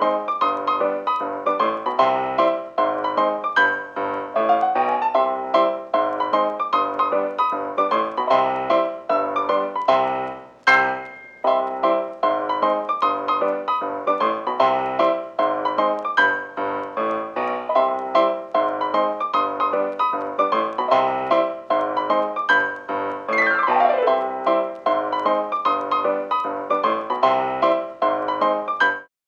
Bye.